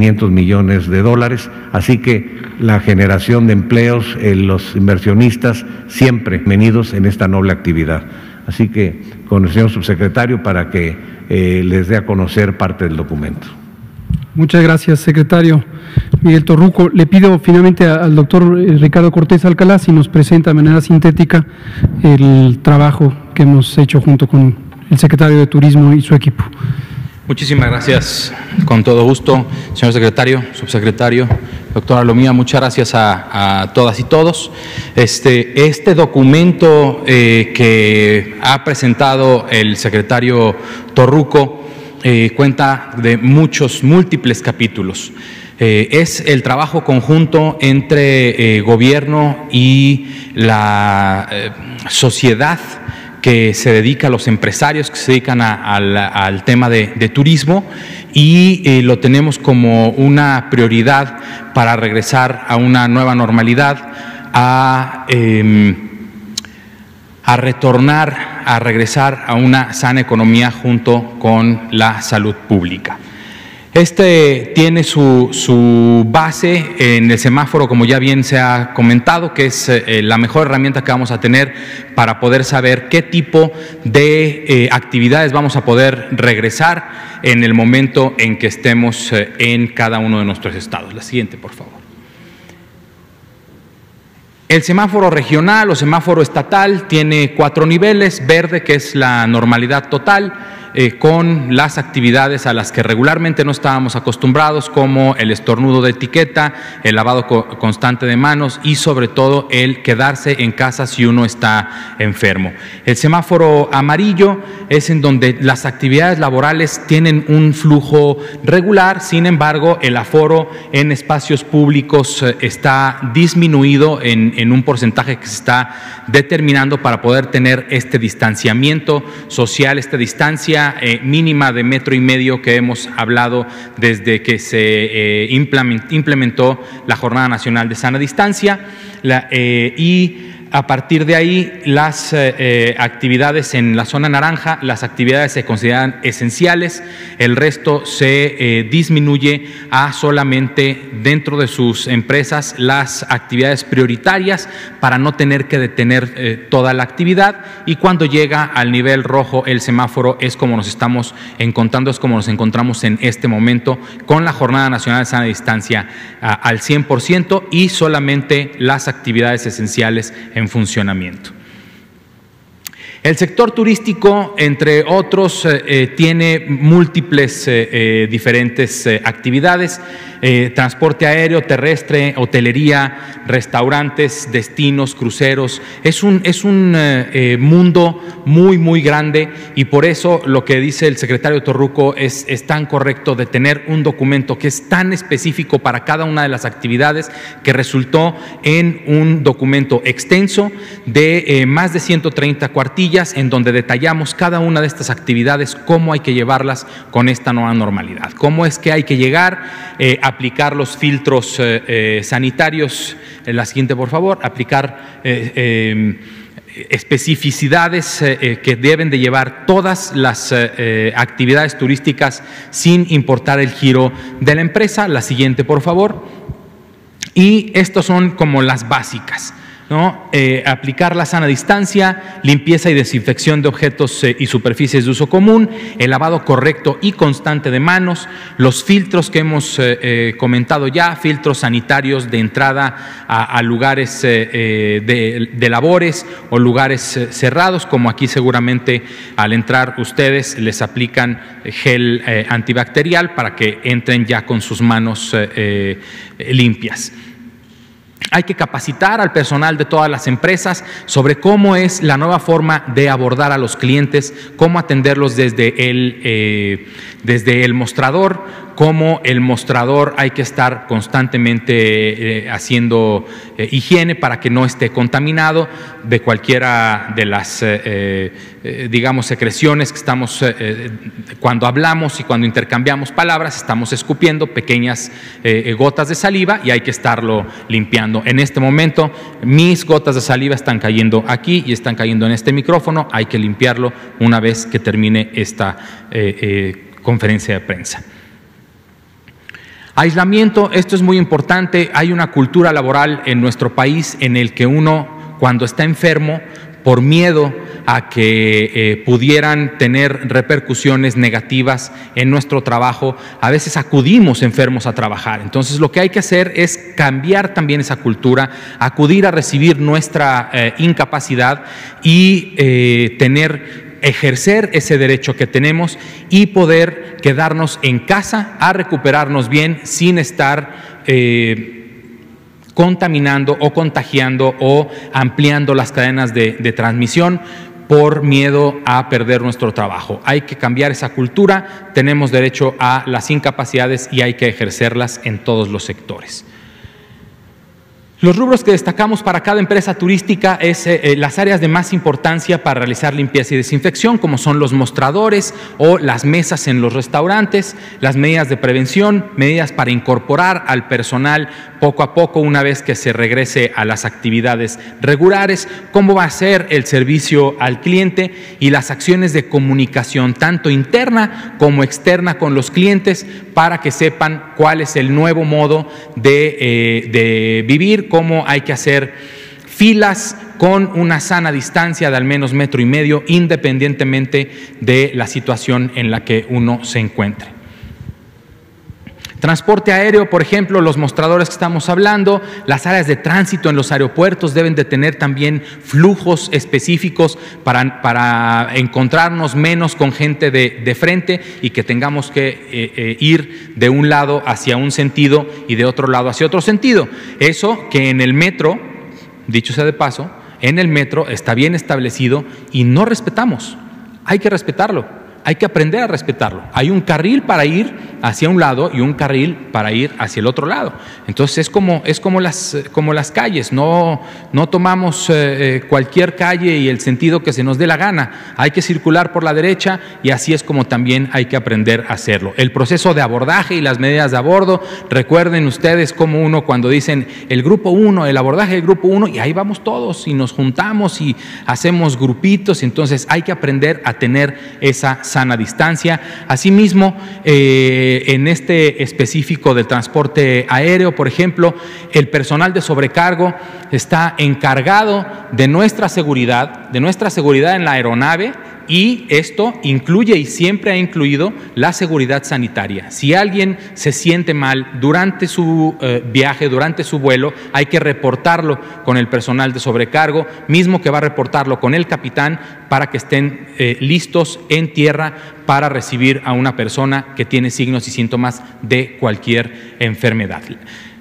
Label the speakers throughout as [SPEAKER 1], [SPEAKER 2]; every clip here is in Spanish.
[SPEAKER 1] 500 millones de dólares, así que la generación de empleos, eh, los inversionistas siempre bienvenidos en esta noble actividad. Así que con el señor subsecretario para que eh, les dé a conocer parte del documento.
[SPEAKER 2] Muchas gracias, secretario Miguel Torruco. Le pido finalmente al doctor eh, Ricardo Cortés Alcalá si nos presenta de manera sintética el trabajo que hemos hecho junto con el secretario de Turismo y su equipo.
[SPEAKER 3] Muchísimas gracias, con todo gusto, señor secretario, subsecretario, doctora Lomía, muchas gracias a, todas y todos. Este, este documento eh, que ha presentado el secretario Torruco eh, cuenta de muchos, múltiples capítulos. Eh, es el trabajo conjunto entre gobierno y la sociedad que se dedica a los empresarios que se dedican al tema de, turismo y eh, lo tenemos como una prioridad para regresar a una nueva normalidad, a, em, a retornar, a regresar a una sana economía junto con la salud pública. Este tiene su, base en el semáforo, como ya bien se ha comentado, que es eh, la mejor herramienta que vamos a tener para poder saber qué tipo de eh, actividades vamos a poder regresar en el momento en que estemos eh, en cada uno de nuestros estados. La siguiente, por favor. El semáforo regional o semáforo estatal tiene cuatro niveles, verde que es la normalidad total, eh, con las actividades a las que regularmente no estábamos acostumbrados, como el estornudo de etiqueta, el lavado constante de manos y sobre todo el quedarse en casa si uno está enfermo. El semáforo amarillo es en donde las actividades laborales tienen un flujo regular, sin embargo el aforo en espacios públicos eh, está disminuido en, en un porcentaje que se está determinando para poder tener este distanciamiento social, esta distancia eh, mínima de metro y medio que hemos hablado desde que se eh, implementó la Jornada Nacional de Sana Distancia. Eh, y a partir de ahí, las eh, eh, actividades en la zona naranja, las actividades se consideran esenciales, el resto se eh, disminuye a solamente dentro de sus empresas las actividades prioritarias para no tener que detener toda la actividad y cuando llega al nivel rojo el semáforo es como nos estamos encontrando, es como nos encontramos en este momento con la Jornada Nacional de Sana Distancia al 100% y solamente las actividades esenciales en funcionamiento. El sector turístico, entre otros, eh, eh, tiene múltiples eh, diferentes actividades. Transporte aéreo, terrestre, hotelería, restaurantes, destinos, cruceros. Es un, es un mundo muy, muy grande y por eso lo que dice el secretario Torruco es, es tan correcto de tener un documento que es tan específico para cada una de las actividades que resultó en un documento extenso de más de 130 cuartillas en donde detallamos cada una de estas actividades, cómo hay que llevarlas con esta nueva normalidad, cómo es que hay que llegar a aplicar los filtros eh, eh, sanitarios, la siguiente por favor, aplicar eh, especificidades que deben de llevar todas las actividades turísticas sin importar el giro de la empresa, la siguiente por favor, y estas son como las básicas. ¿No? Eh, aplicar la sana distancia, limpieza y desinfección de objetos eh, y superficies de uso común, el lavado correcto y constante de manos, los filtros que hemos eh, comentado ya, filtros sanitarios de entrada a, lugares de, de, labores o lugares cerrados, como aquí seguramente al entrar ustedes les aplican gel antibacterial para que entren ya con sus manos limpias. Hay que capacitar al personal de todas las empresas sobre cómo es la nueva forma de abordar a los clientes, cómo atenderlos desde el, eh, desde el mostrador, cómo el mostrador hay que estar constantemente eh, haciendo eh, higiene para que no esté contaminado de cualquiera de las, eh, digamos, secreciones que estamos, cuando hablamos y cuando intercambiamos palabras, estamos escupiendo pequeñas gotas de saliva y hay que estarlo limpiando. En este momento, mis gotas de saliva están cayendo aquí y están cayendo en este micrófono, hay que limpiarlo una vez que termine esta conferencia de prensa. Aislamiento, esto es muy importante, hay una cultura laboral en nuestro país en el que uno cuando está enfermo, por miedo a que eh, pudieran tener repercusiones negativas en nuestro trabajo, a veces acudimos enfermos a trabajar. Entonces lo que hay que hacer es cambiar también esa cultura, acudir a recibir nuestra eh, incapacidad y eh, tener ejercer ese derecho que tenemos y poder quedarnos en casa a recuperarnos bien sin estar contaminando o contagiando o ampliando las cadenas de, transmisión por miedo a perder nuestro trabajo. Hay que cambiar esa cultura, tenemos derecho a las incapacidades y hay que ejercerlas en todos los sectores. Los rubros que destacamos para cada empresa turística es eh, eh, las áreas de más importancia para realizar limpieza y desinfección, como son los mostradores o las mesas en los restaurantes, las medidas de prevención, medidas para incorporar al personal poco a poco una vez que se regrese a las actividades regulares, cómo va a ser el servicio al cliente y las acciones de comunicación, tanto interna como externa con los clientes, para que sepan cuál es el nuevo modo de, eh, de vivir cómo hay que hacer filas con una sana distancia de al menos metro y medio, independientemente de la situación en la que uno se encuentre. Transporte aéreo, por ejemplo, los mostradores que estamos hablando, las áreas de tránsito en los aeropuertos deben de tener también flujos específicos para, para encontrarnos menos con gente de, frente y que tengamos que eh, eh, ir de un lado hacia un sentido y de otro lado hacia otro sentido. Eso que en el metro, dicho sea de paso, en el metro está bien establecido y no respetamos. Hay que respetarlo hay que aprender a respetarlo. Hay un carril para ir hacia un lado y un carril para ir hacia el otro lado. Entonces es como, es como, las, como las calles, no, no tomamos eh, eh, cualquier calle y el sentido que se nos dé la gana. Hay que circular por la derecha y así es como también hay que aprender a hacerlo. El proceso de abordaje y las medidas de abordo, recuerden ustedes como uno cuando dicen el grupo 1, el abordaje del grupo 1, y ahí vamos todos y nos juntamos y hacemos grupitos, entonces hay que aprender a tener esa sana distancia. Asimismo, eh, en este específico del transporte aéreo, por ejemplo, el personal de sobrecargo está encargado de nuestra seguridad, de nuestra seguridad en la aeronave y esto incluye y siempre ha incluido la seguridad sanitaria. Si alguien se siente mal durante su eh, viaje, durante su vuelo, hay que reportarlo con el personal de sobrecargo, mismo que va a reportarlo con el capitán para que estén eh, listos en tierra para recibir a una persona que tiene signos y síntomas de cualquier enfermedad.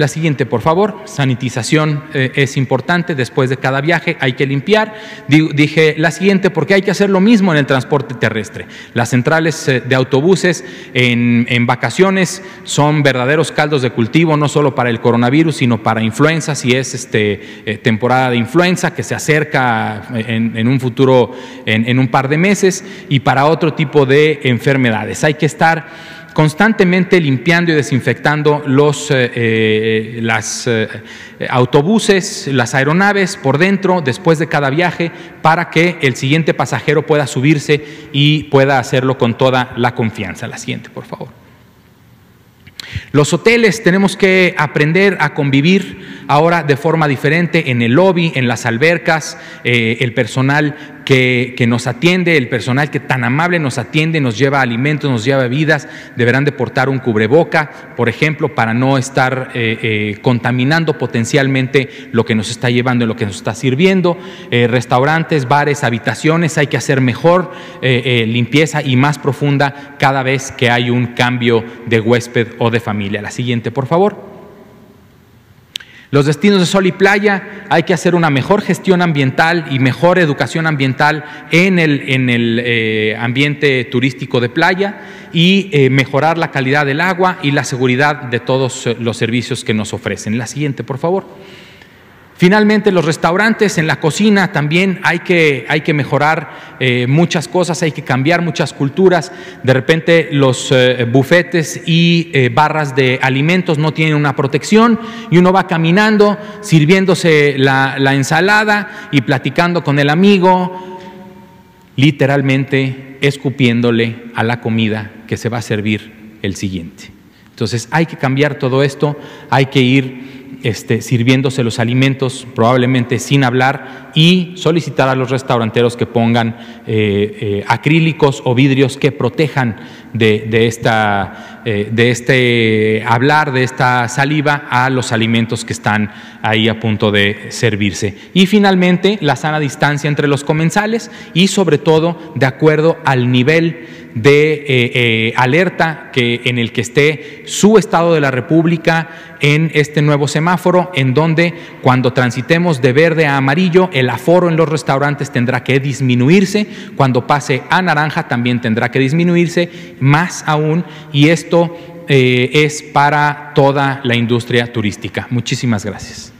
[SPEAKER 3] La siguiente, por favor. Sanitización eh, es importante. Después de cada viaje hay que limpiar. Dije la siguiente porque hay que hacer lo mismo en el transporte terrestre. Las centrales eh, de autobuses en, vacaciones son verdaderos caldos de cultivo, no solo para el coronavirus, sino para influenza, si es este, eh, temporada de influenza que se acerca en, un futuro, en un par de meses, y para otro tipo de enfermedades. Hay que estar constantemente limpiando y desinfectando los eh, eh, eh, autobuses, las aeronaves por dentro después de cada viaje para que el siguiente pasajero pueda subirse y pueda hacerlo con toda la confianza. La siguiente, por favor. Los hoteles tenemos que aprender a convivir ahora de forma diferente en el lobby, en las albercas, el personal que, nos atiende, el personal que tan amable nos atiende, nos lleva alimentos, nos lleva bebidas, deberán de portar un cubreboca, por ejemplo, para no estar eh, eh, contaminando potencialmente lo que nos está llevando y lo que nos está sirviendo. Eh, restaurantes, bares, habitaciones, hay que hacer mejor limpieza y más profunda cada vez que hay un cambio de huésped o de familia. La siguiente, por favor. Los destinos de sol y playa, hay que hacer una mejor gestión ambiental y mejor educación ambiental en el, en el eh, ambiente turístico de playa y eh, mejorar la calidad del agua y la seguridad de todos los servicios que nos ofrecen. La siguiente, por favor. Finalmente, los restaurantes, en la cocina también hay que, hay que mejorar eh, muchas cosas, hay que cambiar muchas culturas. De repente los eh, bufetes y eh, barras de alimentos no tienen una protección y uno va caminando, sirviéndose la, la ensalada y platicando con el amigo, literalmente escupiéndole a la comida que se va a servir el siguiente. Entonces hay que cambiar todo esto, hay que ir este, sirviéndose los alimentos, probablemente sin hablar, y solicitar a los restauranteros que pongan eh, eh, acrílicos o vidrios que protejan de, esta, eh, de este hablar, de esta saliva a los alimentos que están ahí a punto de servirse. Y finalmente, la sana distancia entre los comensales y sobre todo de acuerdo al nivel de eh, eh, alerta que, en el que esté su estado de la República en este nuevo semáforo, en donde cuando transitemos de verde a amarillo, el aforo en los restaurantes tendrá que disminuirse, cuando pase a naranja también tendrá que disminuirse, más aún, y esto eh, es para toda la industria turística. Muchísimas gracias.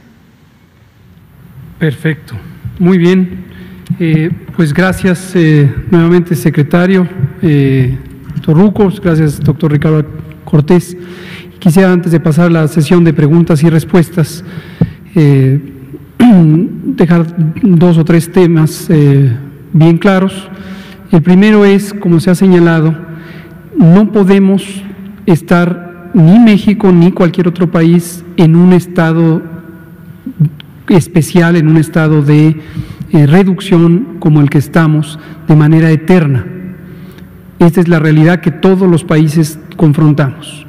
[SPEAKER 2] Perfecto, muy bien. Eh, pues gracias eh, nuevamente, secretario Torrucos, gracias, doctor Ricardo Cortés. Quisiera, antes de pasar a la sesión de preguntas y respuestas, dejar dos o tres temas bien claros. El primero es, como se ha señalado, no podemos estar ni México ni cualquier otro país en un estado especial, en un estado de eh, reducción como el que estamos de manera eterna. Esta es la realidad que todos los países confrontamos.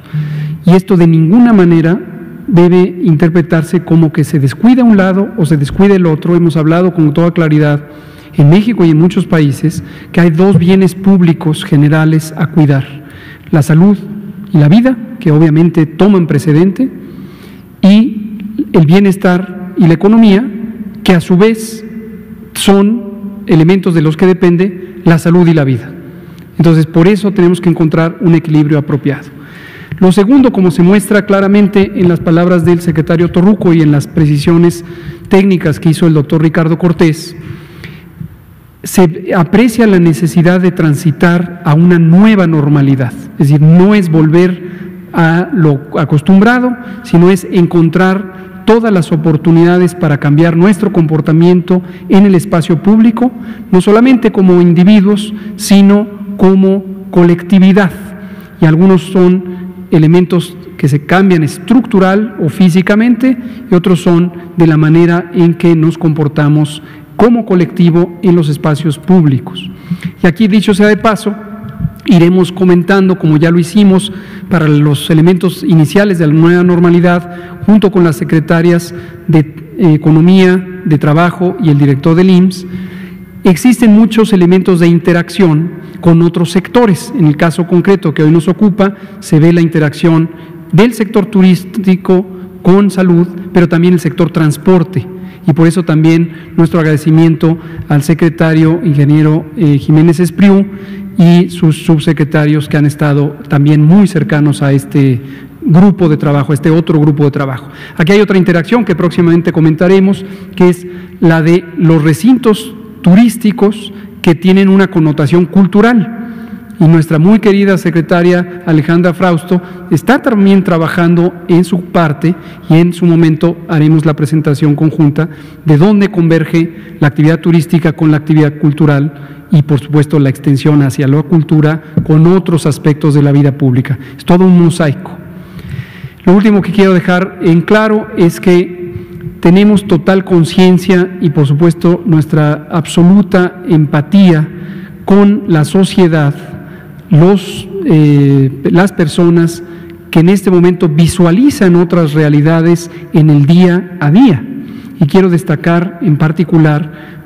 [SPEAKER 2] Y esto de ninguna manera debe interpretarse como que se descuida un lado o se descuida el otro. Hemos hablado con toda claridad en México y en muchos países que hay dos bienes públicos generales a cuidar. La salud la vida, que obviamente toman precedente, y el bienestar y la economía, que a su vez son elementos de los que depende la salud y la vida. Entonces, por eso tenemos que encontrar un equilibrio apropiado. Lo segundo, como se muestra claramente en las palabras del secretario Torruco y en las precisiones técnicas que hizo el doctor Ricardo Cortés, se aprecia la necesidad de transitar a una nueva normalidad. Es decir, no es volver a lo acostumbrado, sino es encontrar todas las oportunidades para cambiar nuestro comportamiento en el espacio público, no solamente como individuos, sino como colectividad. Y algunos son elementos que se cambian estructural o físicamente y otros son de la manera en que nos comportamos como colectivo en los espacios públicos. Y aquí, dicho sea de paso, iremos comentando, como ya lo hicimos, para los elementos iniciales de la nueva normalidad, junto con las secretarias de eh, Economía, de Trabajo y el director del IMSS, existen muchos elementos de interacción con otros sectores. En el caso concreto que hoy nos ocupa, se ve la interacción del sector turístico con salud, pero también el sector transporte. Y por eso también nuestro agradecimiento al secretario ingeniero eh, Jiménez Espriu y sus subsecretarios que han estado también muy cercanos a este grupo de trabajo, a este otro grupo de trabajo. Aquí hay otra interacción que próximamente comentaremos, que es la de los recintos turísticos que tienen una connotación cultural. Y nuestra muy querida secretaria Alejandra Frausto está también trabajando en su parte y en su momento haremos la presentación conjunta de dónde converge la actividad turística con la actividad cultural y por supuesto la extensión hacia la cultura con otros aspectos de la vida pública. Es todo un mosaico. Lo último que quiero dejar en claro es que tenemos total conciencia y por supuesto nuestra absoluta empatía con la sociedad, los, eh, las personas que en este momento visualizan otras realidades en el día a día. Y quiero destacar en particular